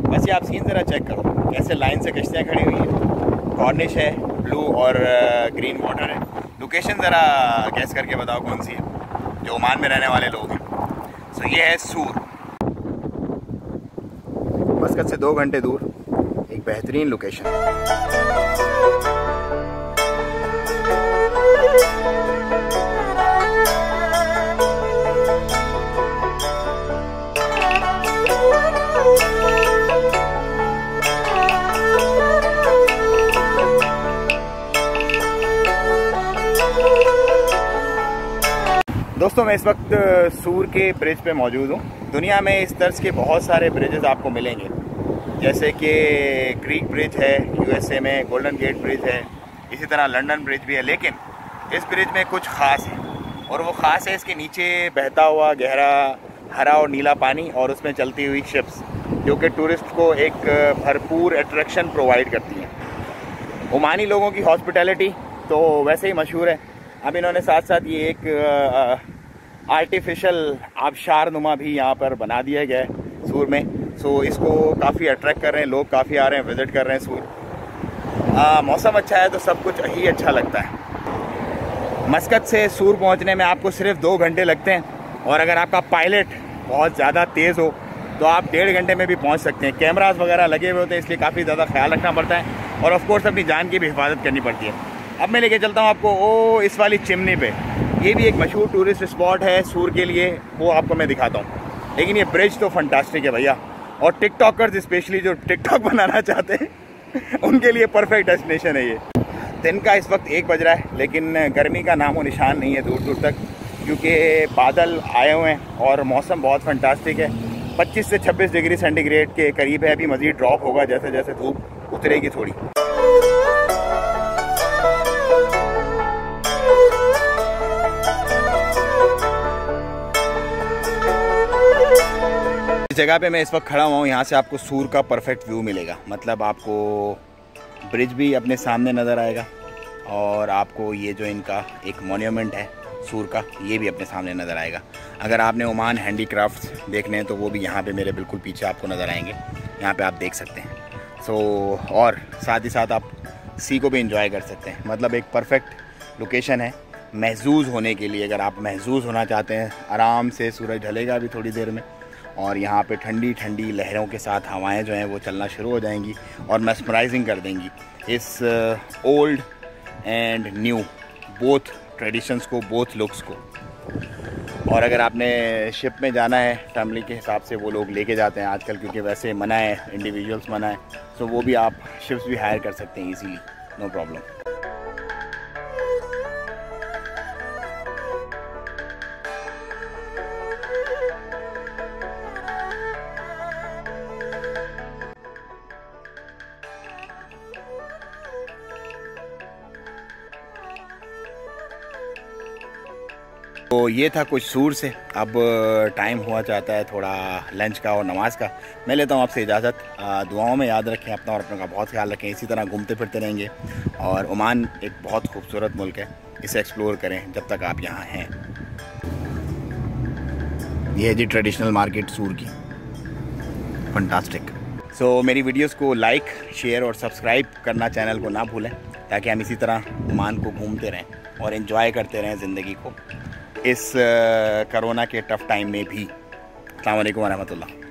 बस ये आप सीन ज़रा चेक करो, कैसे लाइन से कश्तियाँ खड़ी हुई हैं? कॉर्निश है ब्लू और ग्रीन वाटर है। लोकेशन ज़रा गैस करके बताओ कौन सी है, जो ओमान में रहने वाले लोग हैं। सो ये है सूर मस्कत से दो घंटे दूर, एक बेहतरीन लोकेशन दोस्तों, मैं इस वक्त सूर के ब्रिज पे मौजूद हूँ। दुनिया में इस तर्ज के बहुत सारे ब्रिजेस आपको मिलेंगे। जैसे कि क्रीक ब्रिज है यूएसए में गोल्डन गेट ब्रिज है, इसी तरह लंदन ब्रिज भी है। लेकिन इस ब्रिज में कुछ ख़ास है, और वो ख़ास है इसके नीचे बहता हुआ गहरा हरा और नीला पानी और उसमें चलती हुई शिप्स जो कि टूरिस्ट को एक भरपूर अट्रैक्शन प्रोवाइड करती हैं। ओमानी लोगों की हॉस्पिटैलिटी तो वैसे ही मशहूर है। अब इन्होंने साथ साथ ये एक आर्टिफिशियल आबशार नुमा भी यहाँ पर बना दिया गया है सूर में। सो इसको काफ़ी अट्रैक्ट कर रहे हैं, लोग काफ़ी आ रहे हैं विज़िट कर रहे हैं सूर। मौसम अच्छा है तो सब कुछ ही अच्छा लगता है। मस्कत से सूर पहुँचने में आपको सिर्फ़ दो घंटे लगते हैं और अगर आपका पायलट बहुत ज़्यादा तेज़ हो तो आप डेढ़ घंटे में भी पहुँच सकते हैं। कैमराज वगैरह लगे हुए होते हैं, इसलिए काफ़ी ज़्यादा ख्याल रखना पड़ता है और ऑफकोर्स अपनी जान की भी हिफाजत करनी पड़ती है। अब मैं लेके चलता हूँ आपको, ओ, इस वाली चिमनी पे। ये भी एक मशहूर टूरिस्ट स्पॉट है सूर के लिए, वो आपको मैं दिखाता हूँ। लेकिन ये ब्रिज तो फंटास्टिक है भैया। और टिकटॉकर्स स्पेशली जो टिकटॉक बनाना चाहते हैं, उनके लिए परफेक्ट डेस्टिनेशन है ये। दिन का इस वक्त एक बज रहा है, लेकिन गर्मी का नामो निशान नहीं है दूर दूर तक, क्योंकि बादल आए हुए हैं और मौसम बहुत फंटास्टिक है। 25 से 26 डिग्री सेंटीग्रेड के करीब है, अभी मज़ीद ड्रॉप होगा जैसे जैसे धूप उतरेगी थोड़ी। इस जगह पे मैं इस वक्त खड़ा हुआ हूँ। यहाँ से आपको सूर का परफेक्ट व्यू मिलेगा। मतलब आपको ब्रिज भी अपने सामने नज़र आएगा और आपको ये जो इनका एक मोन्यूमेंट है सूर का ये भी अपने सामने नज़र आएगा। अगर आपने ओमान हैंडीक्राफ्ट देखने हैं तो वो भी यहाँ पे मेरे बिल्कुल पीछे आपको नज़र आएँगे। यहाँ पे आप देख सकते हैं। सो so, और साथ ही साथ आप सी को भी इंजॉय कर सकते हैं। मतलब एक परफेक्ट लोकेशन है। महजूज होने के लिए अगर आप महजूज होना चाहते हैं आराम से सूरज ढलेगा भी थोड़ी देर में। और यहाँ पे ठंडी ठंडी लहरों के साथ हवाएँ जो हैं वो चलना शुरू हो जाएँगी और मेस्मराइजिंग कर देंगी। इस old and new both traditions को बोथ लुक्स को। और अगर आपने शिप में जाना है फैमिली के हिसाब से वो लोग लेके जाते हैं आजकल क्योंकि वैसे मना है इंडिविजुअल्स मना है तो वो भी आप शिप्स भी हायर कर सकते हैं इजीली नो प्रॉब्लम तो ये था कुछ सूर से। अब टाइम हुआ चाहता है थोड़ा लंच का और नमाज़ का। मैं लेता हूँ आपसे इजाज़त। दुआओं में याद रखें अपना और अपने का बहुत ख्याल रखें। इसी तरह घूमते फिरते रहेंगे। और ओमान एक बहुत खूबसूरत मुल्क है। इसे एक्सप्लोर करें जब तक आप यहाँ हैं। ये है जी ट्रेडिशनल मार्केट सूर की। फंटास्टिक सो so, मेरी वीडियोस को लाइक शेयर और सब्सक्राइब करना चैनल को ना भूलें। ताकि हम इसी तरह ओमान को घूमते रहें और इन्जॉय करते रहें ज़िंदगी को। इस कोरोना के टफ़ टाइम में भी। अल्लाम वरहमल